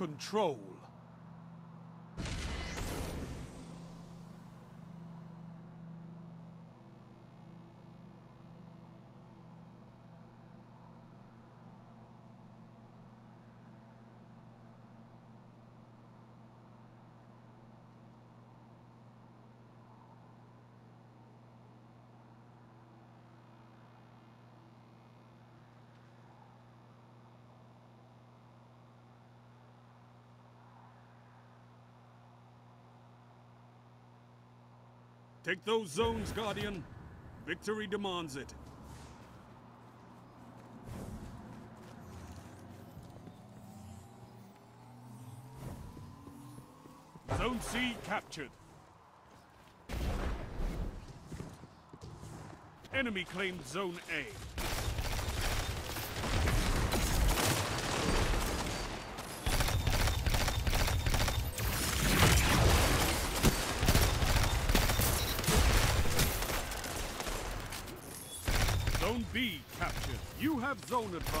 control. Take those zones, Guardian. Victory demands it. Zone C captured. Enemy claimed Zone A. Zone B captured. You have zone advantage.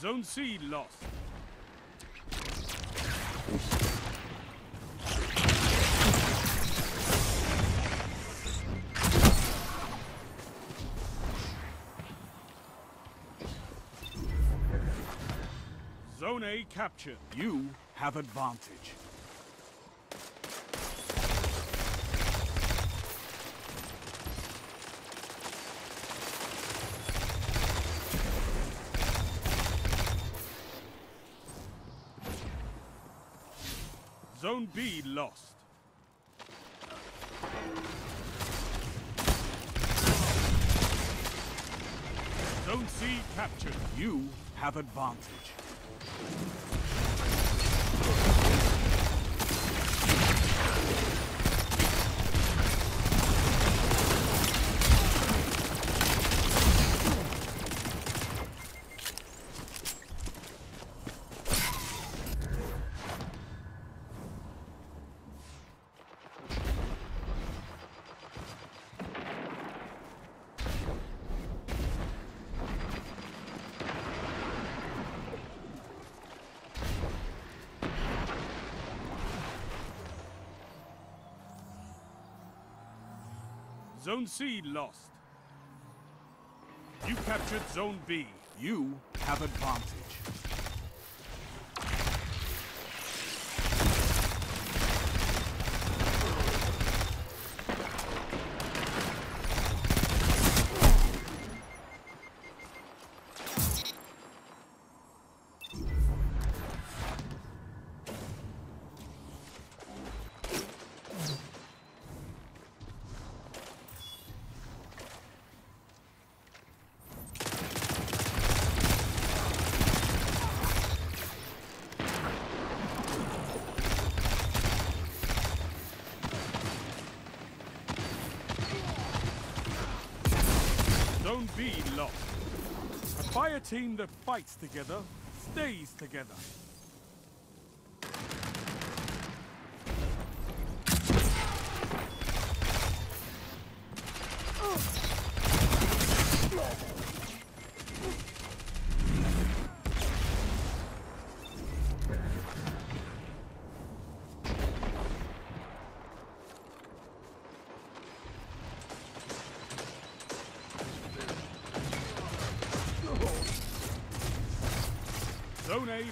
Zone C lost. Zone A captured. You have advantage. Zone B lost. Zone C captured. You have advantage. Zone C lost. You captured Zone B. You have advantage. Lost. A fire team that fights together stays together.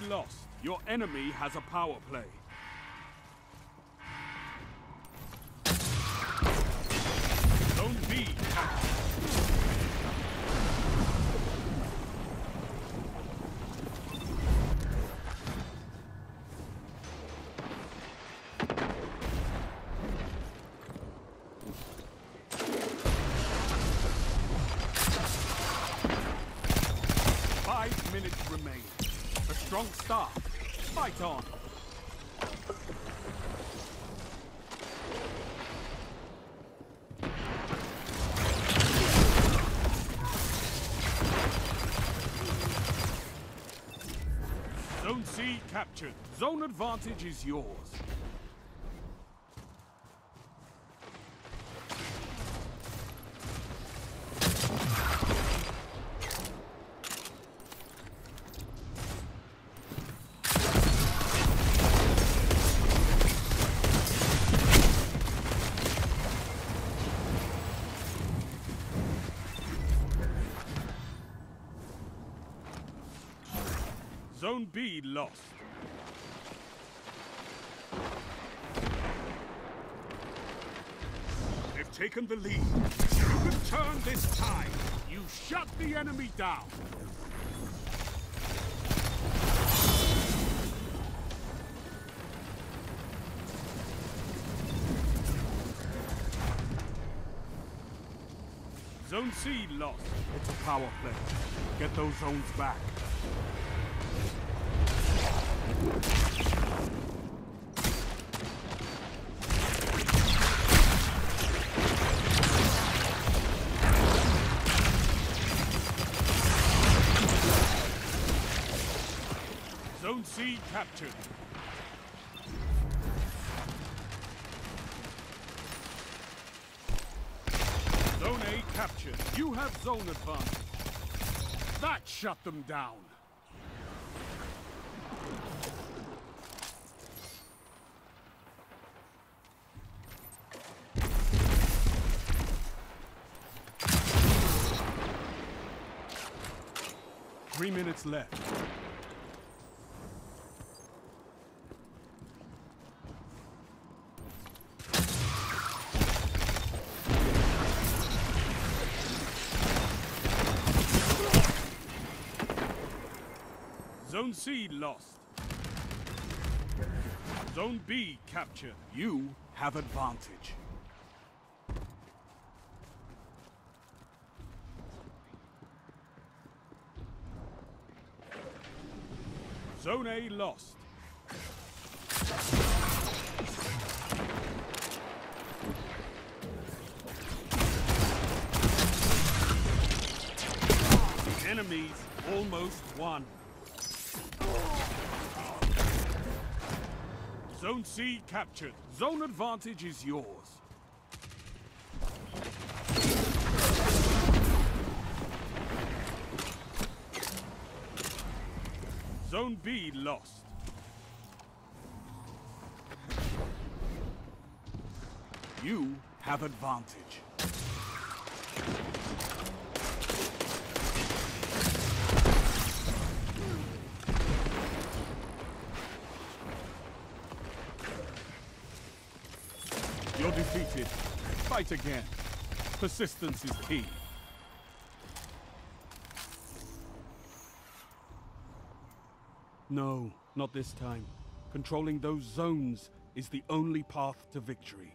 Lost. Your enemy has a power play. Strong start. Fight on. Zone C captured. Zone advantage is yours. Zone B lost. They've taken the lead. You can turn this tide. You shut the enemy down. Zone C lost. It's a power play. Get those zones back. Zone C captured. Zone A captured. You have zone advantage. That shut them down. Three minutes left. Zone C lost. Zone B captured. You have advantage. Zone A lost. Enemies almost won. Zone C captured. Zone advantage is yours. Zone B lost. You have advantage. You're defeated. Fight again. Persistence is key. No, not this time. Controlling those zones is the only path to victory.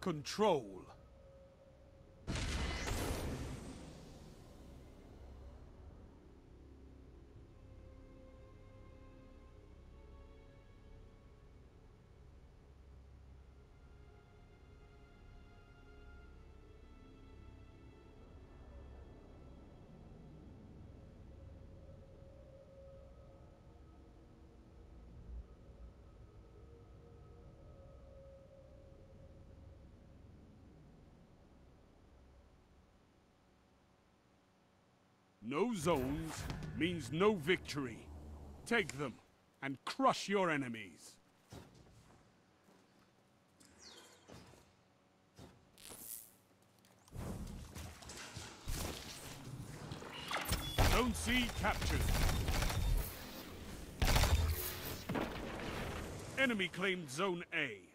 Control. No zones means no victory. Take them and crush your enemies. Zone C captured. Enemy claimed Zone A.